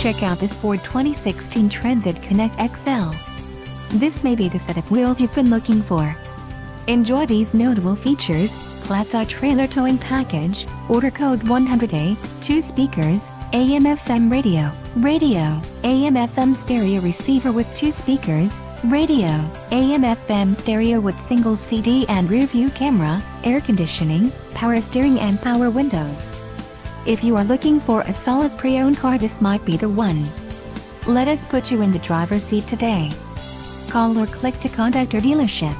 Check out this Ford 2016 Transit Connect XL. This may be the set of wheels you've been looking for. Enjoy these notable features, Class A trailer towing package, order code 100A, 2 speakers, AM FM radio, radio, AM FM stereo receiver with 2 speakers, radio, AM FM stereo with single CD and rear view camera, air conditioning, power steering and power windows. If you are looking for a solid pre-owned car this might be the one. Let us put you in the driver's seat today. Call or click to contact our dealership.